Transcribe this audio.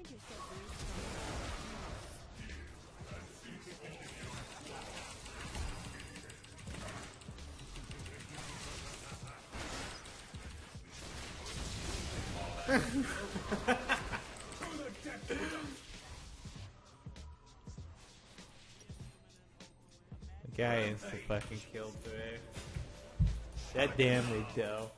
find yourself. The guy insta fucking killed today. That damage though.